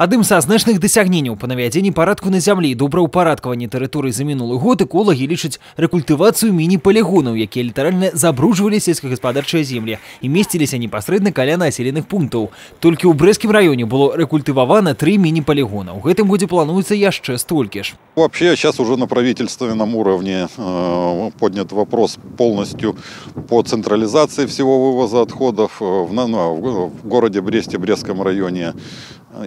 Адым са значных дасягненняў па навядзенні парадку на зямлі і добраўпарадкаванні тэрыторый за мінулы год эколагі лічаць рэкультывацыю міні-палігонаў, якія літаральна забруджвалі сельскагаспадарчыя землі і месціліся непасрэдна каля населеных пунктаў. Толькі ў брэскім раёне было рэкультывавана тры міні-палігона. У гэтым годзе плануецца яшчэ столькі ж. Вообще сейчас уже на правительственном уровне э, поднят вопрос полностью по централизации всего вывоза отходов э, в, ну, в городе Бресте, Брестском районе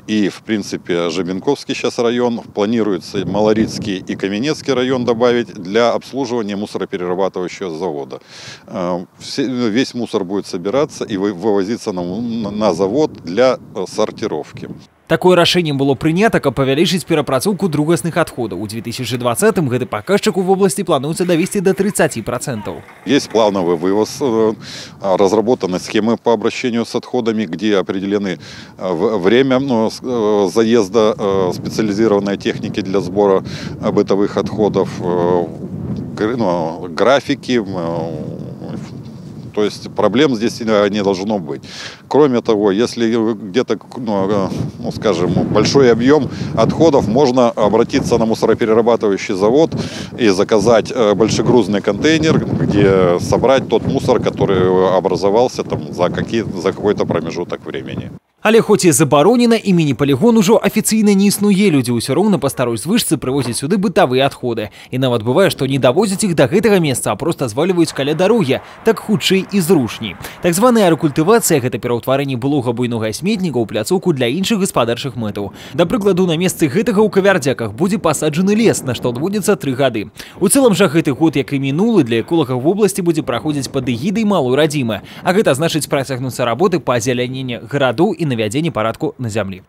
и, в принципе, Жабенковский сейчас район. Планируется Малорицкий и Каменецкий район добавить для обслуживания мусороперерабатывающего завода. Э, весь мусор будет собираться и вывозиться на завод для э, сортировки. Такое рашэнне было прынята, каб павялічыць перапрацоўку другасных адходаў. У 2020 гэты паказчык у вобласці плануецца давесці до 30 процентов. Есть плановый вывоз, э, разработаны схемы по обращению с отходами, где определены э, время ну, э, заезда специализированной техники для сбора бытовых отходов, ну, графики, то есть проблем здесь не должно быть. Кроме того, если где-то, ну, э, ну, скажем, большой объем отходов, можно обратиться на мусороперерабатывающий завод и заказать э, большегрузный контейнер, где собрать тот мусор, который образовался там за, какие, за какой-то промежуток времени. Але хоць і забаронена і міні-палігон ужо афіцыйна не існуе, людзі ўсё роўна па старой звышцы прывозяць сюды бытавыя адходы. І нават бывае, што не давозяць іх да гэтага месца, а проста звальваюць каля дарогі, так хутчэй і зручней. Так званая рэкультывацыя гэта пераўтварэнне былога буйнога сметніка ў пляцоўку для іншых гаспадарчых мэтаў. Да прыкладу, на месцы гэтага ў кавярдзяках будзе пасаджаны лес, на што адводзіцца тры гады. У цэлым жа гэты год, як і мінулы для эколагаў вобласці будзе праходзіць пад эгідай малой радзімы, а гэта значыць працягнуцца работы па азеляненні гарадоў і навядзенні парадку на зямлі.